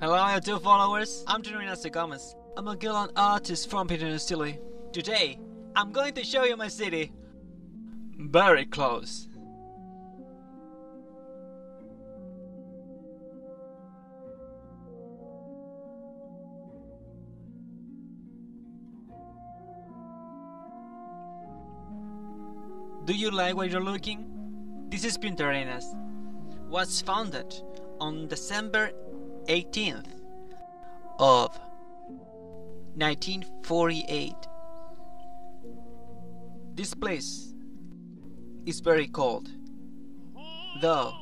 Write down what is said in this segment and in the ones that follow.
Hello, YouTube followers. I'm Ignacio Gomez. I'm a Magellan artist from Pittsburgh, City. Today, I'm going to show you my city. Very close. Do you like what you're looking? This is Punta Arenas. Was founded on December 18th of 1948. This place is very cold, though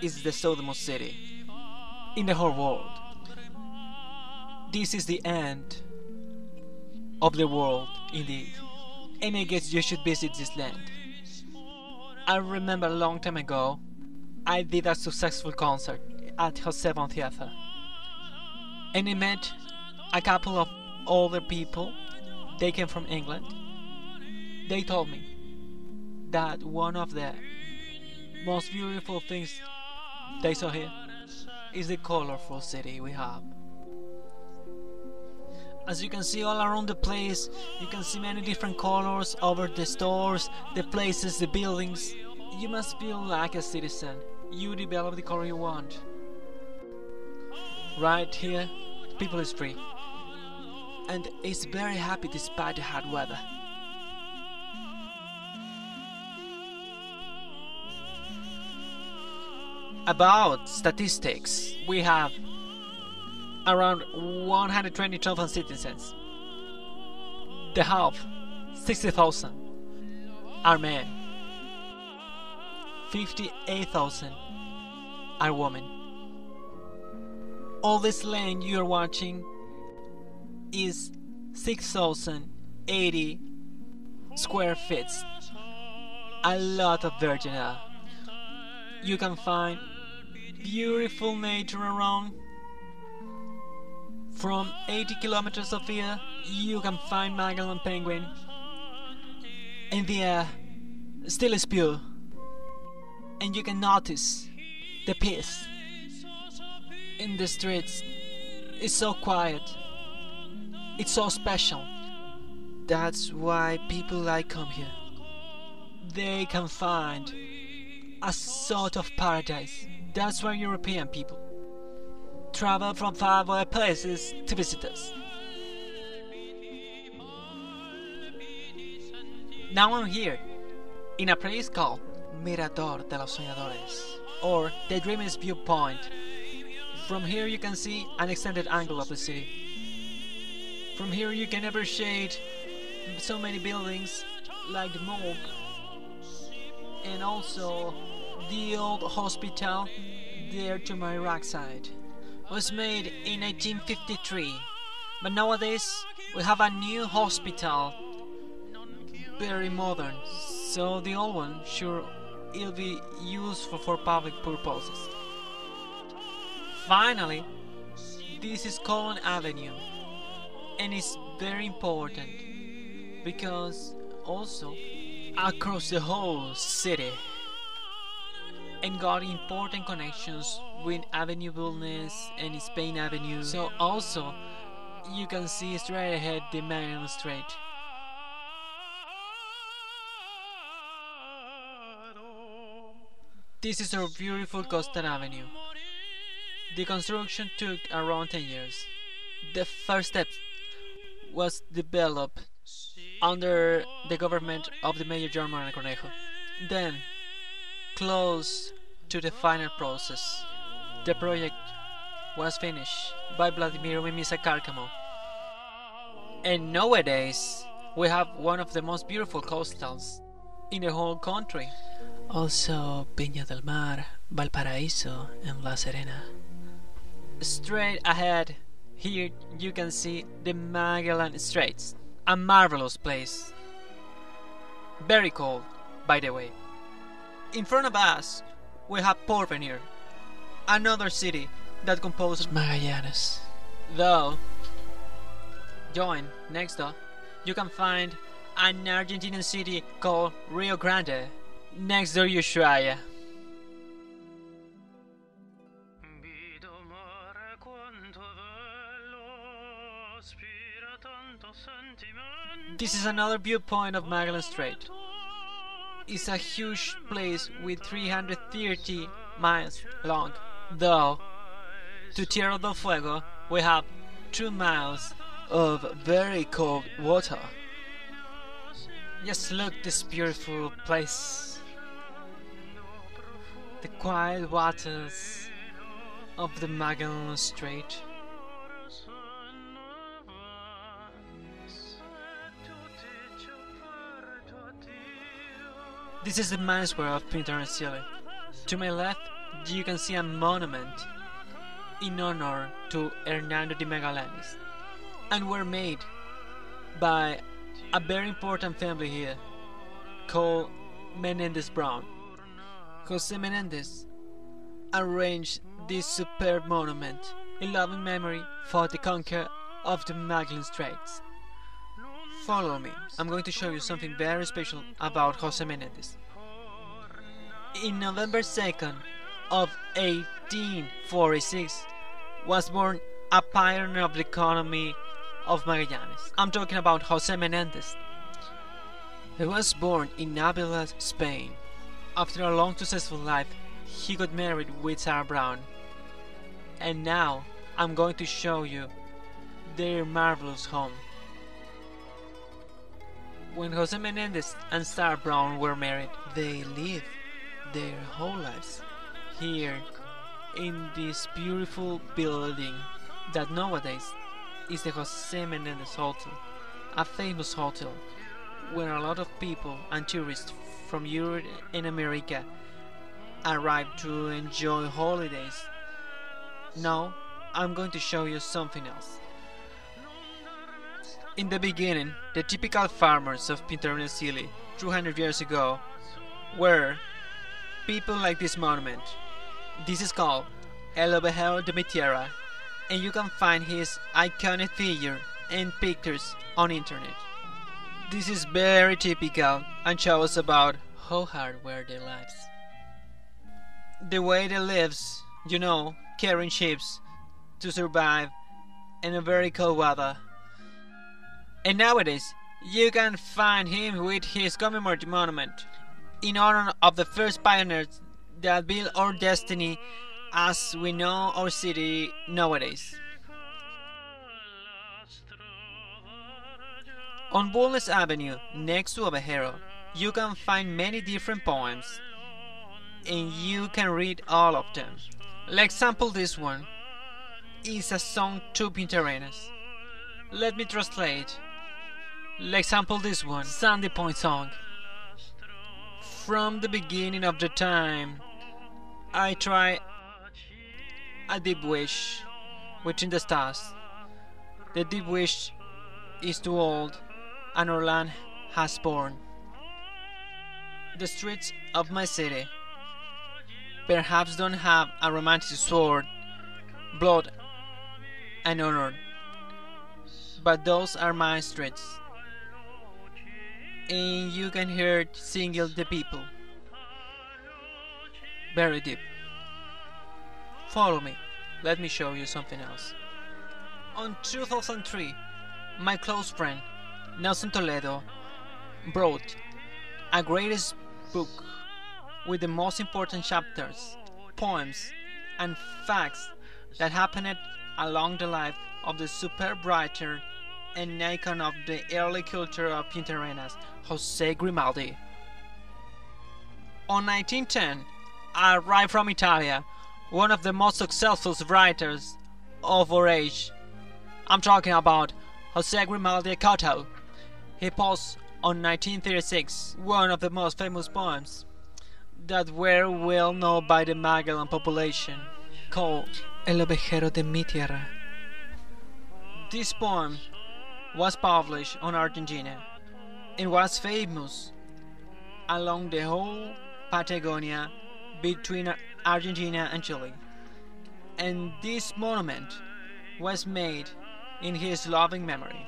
it's the southernmost city in the whole world. This is the end of the world, indeed, and I guess you should visit this land. I remember a long time ago, I did a successful concert at Josephon Theater, and I met a couple of older people. They came from England. They told me that one of the most beautiful things they saw here is the colorful city we have. As you can see all around the place, you can see many different colors over the stores, the places, the buildings. You must feel like a citizen. You develop the color you want. Right here, people is free. And is very happy despite the hard weather. About statistics, we have around 120,000 citizens. The half, 60,000, are men. 58,000 are women. All this land you are watching is 6,080 square feet. A lot of virgin air. You can find beautiful nature around. From 80 kilometers of here, you can find Magellan penguin. And the air still is pure. And you can notice the peace in the streets. It's so quiet. It's so special. That's why people like come here. They can find a sort of paradise. That's why European people travel from far away places to visit us. Now I'm here, in a place called Mirador de los Soñadores, or the Dreamers Viewpoint. From here you can see an extended angle of the city. From here you can appreciate so many buildings like the Morgue and also the old hospital there to my right side was made in 1853 but nowadays we have a new hospital very modern so the old one sure it'll be used for, for public purposes finally this is Colon Avenue and it's very important because also across the whole city and got important connections with Avenue Bulnes and Spain Avenue. So also you can see straight ahead the Magellan Strait. This is our beautiful Costa Avenue. The construction took around 10 years. The first step was developed under the government of the Mayor German Cornejo. Then, close to the final process, the project was finished by Vladimir Mimica Cárcamo. And nowadays, we have one of the most beautiful coastals in the whole country. Also, Viña del Mar, Valparaíso, and La Serena. Straight ahead, here you can see the Magellan Straits, a marvelous place. Very cold, by the way. In front of us, we have Porvenir, another city that composes Magallanes. Though, join next door, you can find an Argentinian city called Rio Grande, next door Ushuaia. This is another viewpoint of Magellan Strait. It's a huge place with 330 miles long, though to Tierra del Fuego we have 2 miles of very cold water. Just look this beautiful place. The quiet waters of the Magellan Strait. This is the square of Punta Arenas, Chile. To my left, you can see a monument in honor to Hernando de Magallanes and were made by a very important family here called Menendez Brown. Jose Menendez arranged this superb monument in loving memory for the conquer of the Magellan Straits. Follow me, I'm going to show you something very special about Jose Menendez. In November 2nd of 1846 was born a pioneer of the economy of Magallanes. I'm talking about Jose Menendez. He was born in Avila, Spain. After a long successful life, he got married with Sarah Brown. And now I'm going to show you their marvelous home. When Jose Menendez and Sarah Brown were married, they lived their whole lives here in this beautiful building that nowadays is the Jose Menendez Hotel, a famous hotel where a lot of people and tourists from Europe and America arrive to enjoy holidays. Now, I'm going to show you something else. In the beginning, the typical farmers of Punta Arenas, Chile 200 years ago were people like this monument. This is called El Ovejero de mi Tierra, and you can find his iconic figure and pictures on internet. This is very typical and shows about how hard were their lives. The way they lives, you know, carrying ships to survive in a very cold weather. And nowadays, you can find him with his commemorative monument in honor of the first pioneers that built our destiny as we know our city nowadays. On Bulnes Avenue, next to Ovejero, you can find many different poems, and you can read all of them. Like example, this one is a song to Punta Arenas. Let me translate. Like example, this one, Sandy Point song. From the beginning of the time, I try a deep wish within the stars. The deep wish is too old, and our land has born. The streets of my city perhaps don't have a romantic sword, blood, and honor, but those are my streets, and you can hear singing the people very deep. Follow me. Let me show you something else. On 2003, my close friend Nelson Toledo brought a greatest book with the most important chapters, poems, and facts that happened along the life of the superb writer and icon of the early culture of Punta Jose Grimaldi. On 1910, arrived from Italia, one of the most successful writers of our age. I'm talking about Jose Grimaldi Cotto. He posed on 1936 one of the most famous poems that were well known by the Magellan population, called El Ovejero de mi Tierra. This poem was published on Argentina and was famous along the whole Patagonia between Argentina and Chile. And this monument was made in his loving memory.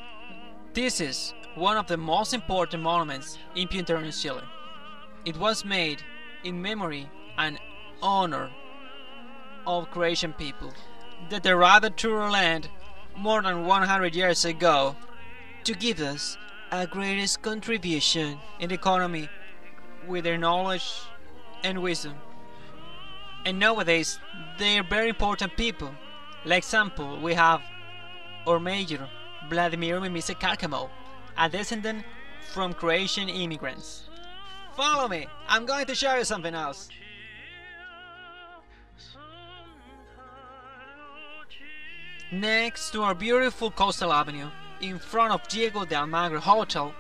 This is one of the most important monuments in Punta Arenas, Chile. It was made in memory and honor of Croatian people that arrived to our land more than 100 years ago to give us a greatest contribution in the economy with their knowledge and wisdom. And nowadays, they are very important people. Like example, we have our major, Vladimir Mimica Cárcamo, a descendant from Croatian immigrants. Follow me, I'm going to show you something else. Next to our beautiful coastal avenue, in front of Diego de Almagro Hotel,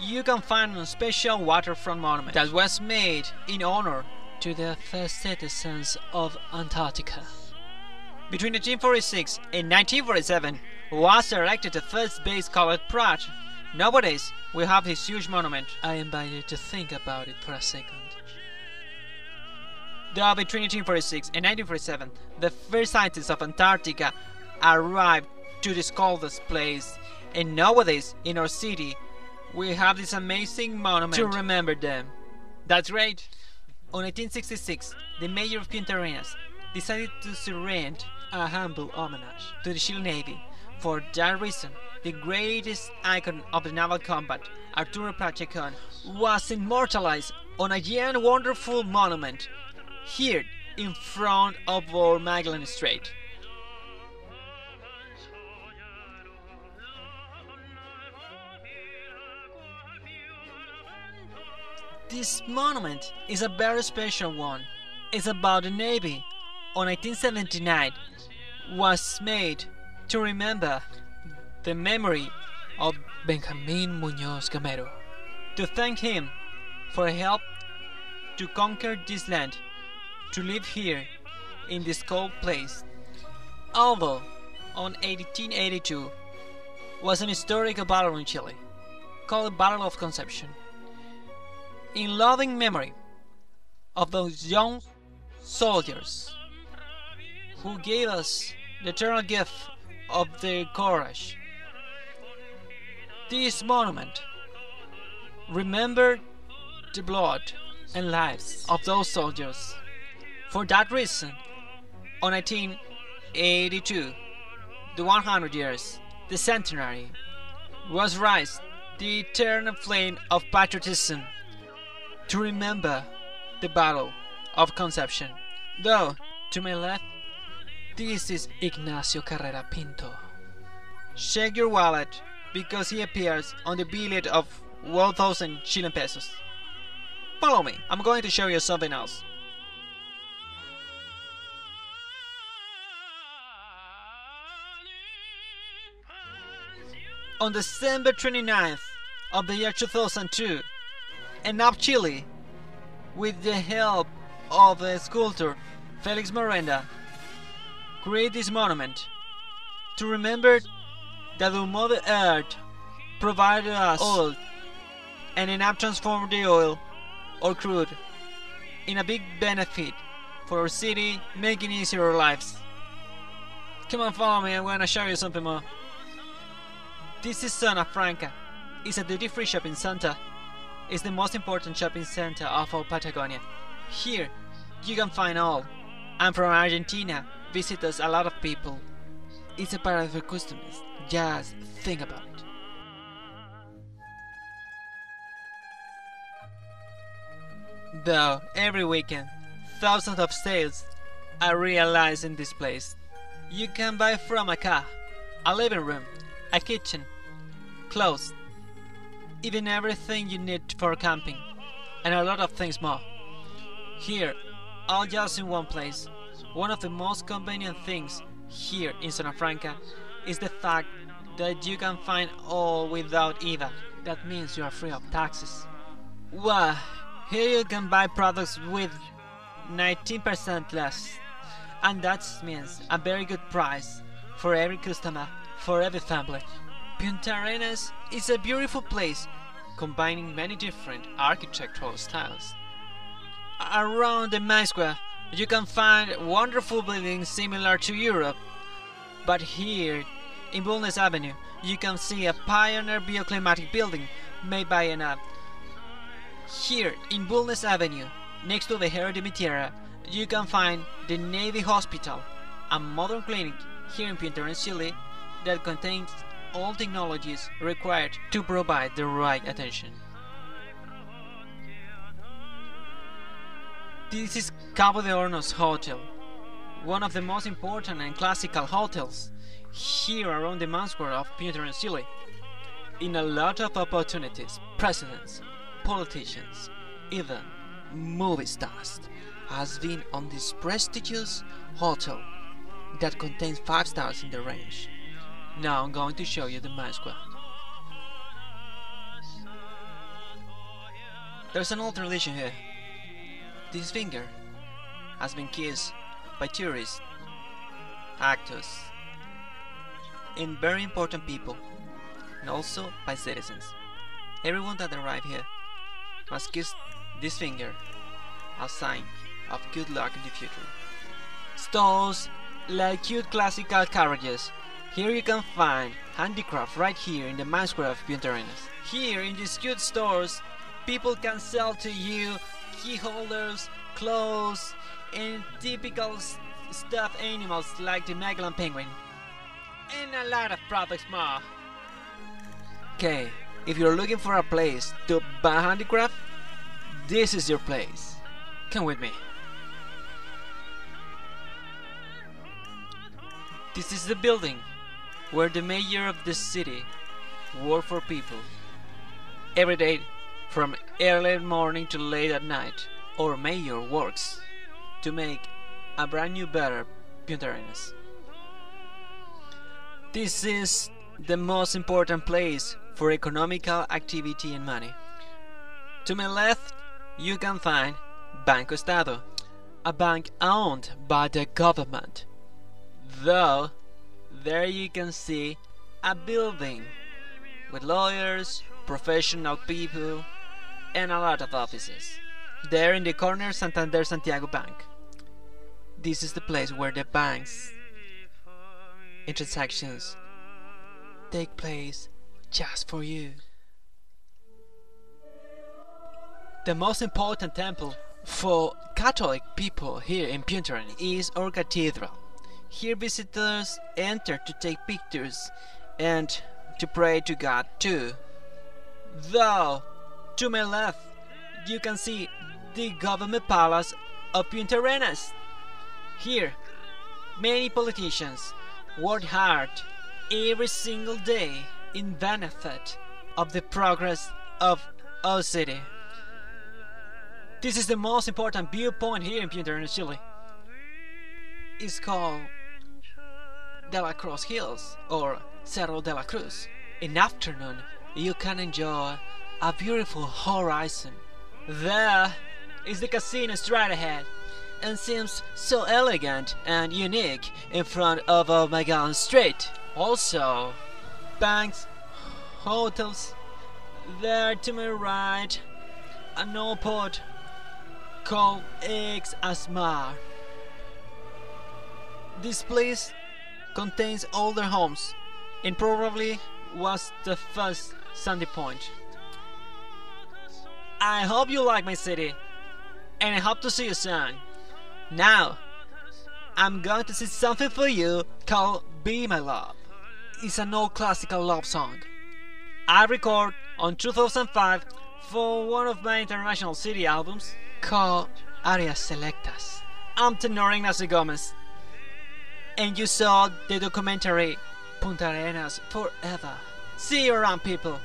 you can find a special waterfront monument that was made in honor to the first citizens of Antarctica. Between 1846 and 1947 was erected the first base called Prat. Nowadays, we have this huge monument. I invite you to think about it for a second. Though between 1846 and 1947, the first scientists of Antarctica arrived to this coldest place, and nowadays in our city we have this amazing monument to remember them. That's great. On 1866, the mayor of Punta Arenas decided to surrender a humble homage to the Chile Navy. For that reason, the greatest icon of the naval combat, Arturo Prat was immortalized on a giant wonderful monument here in front of our Magellan Strait. This monument is a very special one. It's about the Navy. On 1979 was made to remember the memory of Benjamin Muñoz Gamero. To thank him for help to conquer this land, to live here in this cold place. Although on 1882 was an historic battle in Chile called the Battle of Conception in loving memory of those young soldiers who gave us the eternal gift of their courage. This monument remembered the blood and lives of those soldiers. For that reason, on 1982, the 100 years, the centenary, was raised the eternal flame of patriotism to remember the Battle of Conception. Though, to my left, this is Ignacio Carrera Pinto. Check your wallet because he appears on the billet of 1000 Chilean pesos. Follow me, I'm going to show you something else. On December 29th of the year 2002, ENAP Chile, with the help of the sculptor Felix Morenda, create this monument to remember that the Mother Earth provided us oil and enough transformed the oil or crude in a big benefit for our city, making easier our lives. Come on, follow me, I'm gonna show you something more. This is Zona Franca. It's a duty free shop in Santa is the most important shopping center of all Patagonia. Here, you can find all. I'm from Argentina, visit us a lot of people. It's a paradise for customers, just think about it. Though, every weekend, thousands of sales are realized in this place. You can buy from a car, a living room, a kitchen, clothes, even everything you need for camping, and a lot of things more. Here, all just in one place. One of the most convenient things here in Zona Franca is the fact that you can find all without IVA. That means you are free of taxes. Well, here you can buy products with 19% less. And that means a very good price for every customer, for every family. Punta Arenas is a beautiful place combining many different architectural styles. Around the main square, you can find wonderful buildings similar to Europe, but here in Bulnes Avenue, you can see a pioneer bioclimatic building made by an app. Here in Bulnes Avenue, next to the Hero de Mitiera, you can find the Navy Hospital, a modern clinic here in Punta Chile that contains all technologies required to provide the right attention. This is Cabo de Hornos Hotel, one of the most important and classical hotels here around the main of Punta Chile. In a lot of opportunities, presidents, politicians, even movie stars has been on this prestigious hotel that contains 5 stars in the range. Now I'm going to show you the main square. There's an old tradition here. This finger has been kissed by tourists, actors, and very important people, and also by citizens. Everyone that arrived here must kiss this finger as a sign of good luck in the future. Stalls like cute classical carriages. Here you can find handicraft right here in the Punta Arenas. Here in these cute stores, people can sell to you key holders, clothes, and typical stuffed animals like the Magellan penguin. And a lot of products more. Okay, if you're looking for a place to buy handicraft, this is your place. Come with me. This is the building where the mayor of the city works for people. Every day, from early morning to late at night, our mayor works to make a brand new better Punta Arenas. This is the most important place for economical activity and money. To my left, you can find Banco Estado, a bank owned by the government. Though, there you can see a building with lawyers, professional people, and a lot of offices. There in the corner, Santander Santiago Bank. This is the place where the banks and transactions take place just for you. The most important temple for Catholic people here in Punta Arenas is our cathedral. Here visitors enter to take pictures and to pray to God too. Though, to my left, you can see the government palace of Punta Arenas. Here, many politicians work hard every single day in benefit of the progress of our city. This is the most important viewpoint here in Punta Arenas, Chile. It's called De la Cruz Hills or Cerro de la Cruz. In afternoon, you can enjoy a beautiful horizon. There is the casino straight ahead and seems so elegant and unique in front of Magellan Strait. Also, banks, hotels, there to my right, an old port called X Asmar. This place contains older homes and probably was the first Sandy Point. I hope you like my city and I hope to see you soon. Now, I'm going to sing something for you called Be My Love. It's an old classical love song. I record on 2005 for one of my international city albums called Arias Selectas. I'm Tenor Ignacio Gomez, and you saw the documentary Punta Arenas Forever. See you around, people.